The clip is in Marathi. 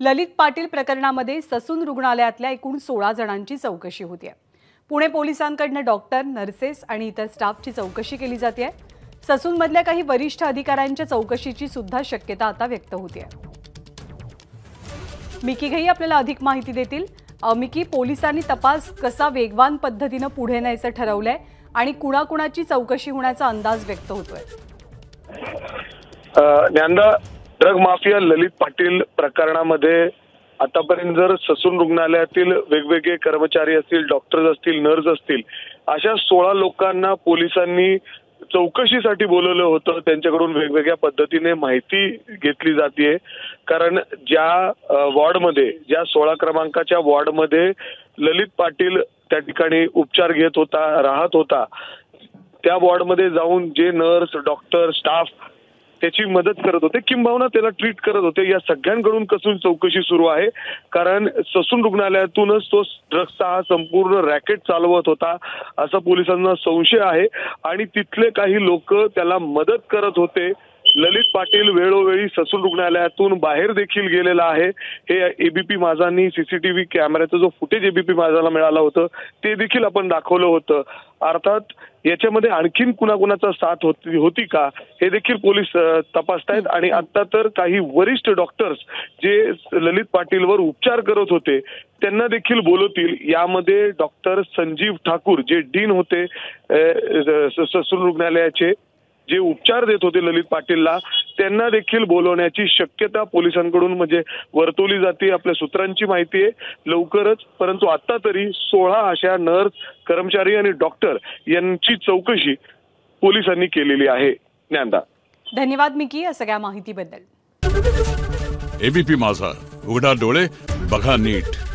ललित पाटील प्रकरणामध्ये ससून रुग्णालयातल्या एकूण सोळा जणांची चौकशी होतीये. पुणे पोलिसांकडनं डॉक्टर नर्सेस आणि इतर स्टाफची चौकशी केली जाते ससूनमधल्या काही वरिष्ठ अधिकाऱ्यांच्या चौकशीची सुद्धा शक्यता आता व्यक्त होते मिकी घई आपल्याला अधिक माहिती देतील. मिकी पोलिसांनी तपास कसा वेगवान पद्धतीनं पुढे न्यायचं ठरवलंय आणि कुणाकुणाची चौकशी होण्याचा अंदाज व्यक्त होतोय? ज्ञानदा ड्रग माफिया ललित पाटील प्रकरणामध्ये आतापर्यंत जर ससून रुग्णालयातील वेगवेगळे कर्मचारी असतील डॉक्टर्स असतील नर्स असतील अशा सोळा लोकांना पोलिसांनी चौकशीसाठी बोलवलं होतं. त्यांच्याकडून वेगवेगळ्या पद्धतीने माहिती घेतली जाते कारण ज्या वॉर्डमध्ये ज्या सोळा क्रमांकाच्या वॉर्डमध्ये ललित पाटील त्या ठिकाणी उपचार घेत होता राहत होता त्या वॉर्डमध्ये जाऊन जे नर्स डॉक्टर स्टाफ त्याची मदत करत होते. किंबहुना त्याला ट्रीट करत होते. या सगळ्यांकडून कसून चौकशी सुरू आहे. कारण ससून रुग्णालयातूनच तो ड्रग्सचा हा संपूर्ण रॅकेट चालवत होता असा पोलिसांना संशय आहे. आणि तिथले काही लोक त्याला मदत करत होते. ललित पाटील वेळोवेळी ससून रुग्णालयातून बाहेर देखील गेलेला आहे. हे एबीपी माझांनी सीसीटीव्ही कॅमेऱ्याचा जो फुटेज एबीपी माझाला मिळालं होतं ते देखील आपण दाखवलं होतं. अर्थात याच्यामध्ये आणखीन कुणाकुणाचा साथ होती होती का हे देखील पोलीस अ, तपासतायत. आणि आता तर काही वरिष्ठ डॉक्टर्स जे ललित पाटीलवर उपचार करत होते त्यांना देखील बोलवतील. यामध्ये डॉक्टर संजीव ठाकूर जे डीन होते ससून रुग्णालयाचे जे उपचार देत होते ललित पाटीलला त्यांना देखील बोलवण्याची शक्यता पोलिसांकडून म्हणजे वर्तवली जाते. आपल्या सूत्रांची माहिती आहे. लवकरच परंतु आता तरी सोळा अशा नर्स कर्मचारी आणि डॉक्टर यांची चौकशी पोलिसांनी केलेली आहे. ज्ञानदा. धन्यवाद मिकी या सगळ्या माहितीबद्दल. एबीपी माझा. उघडा डोळे बघा नीट.